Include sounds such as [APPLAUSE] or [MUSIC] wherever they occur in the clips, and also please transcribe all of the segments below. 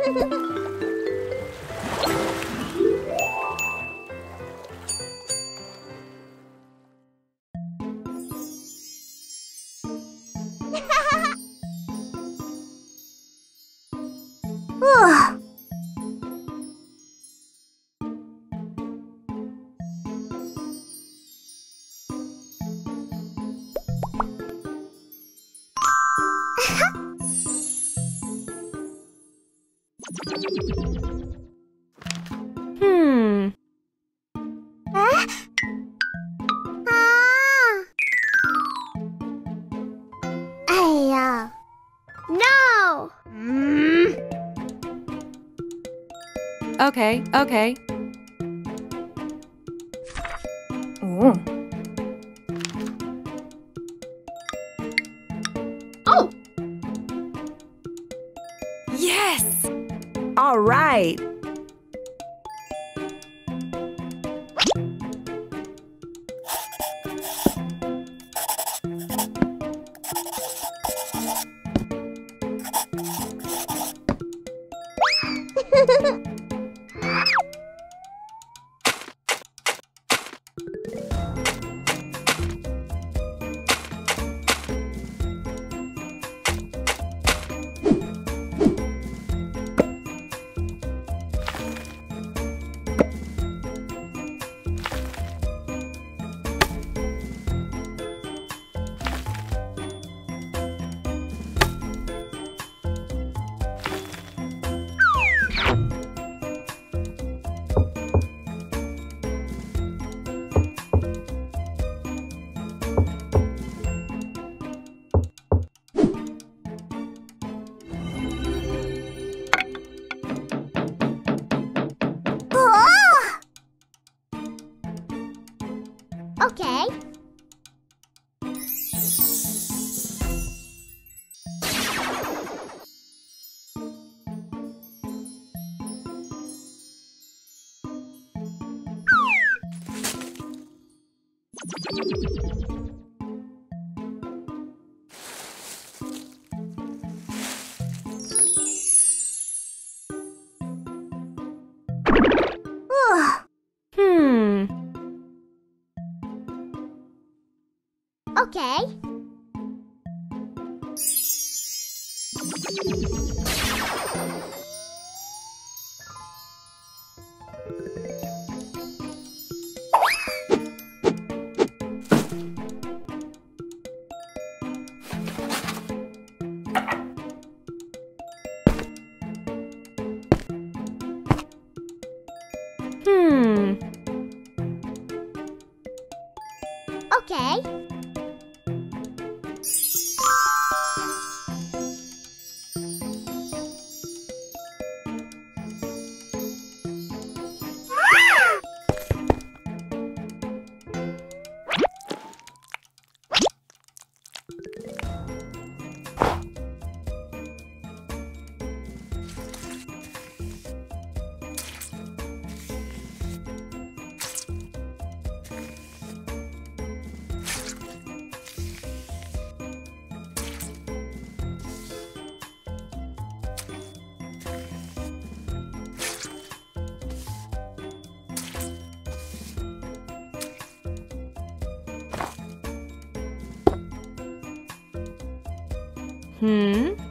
ふ [LAUGHS] う Hmm. Ah! No! Okay, okay. Oh. Right. Okay. Okay. Hmm. Okay. Hmm.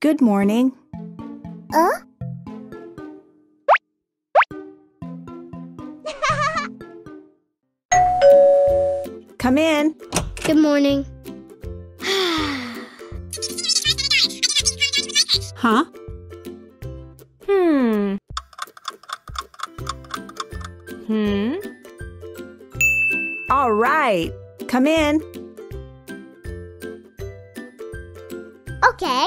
Good morning. uh? [LAUGHS] Come in. Good morning. [SIGHS] Huh? Hmm. Hmm. All right. Come in. Okay.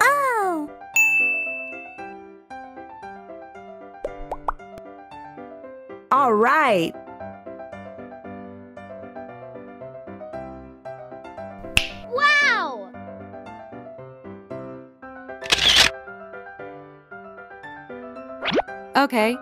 Oh. All right. Okay.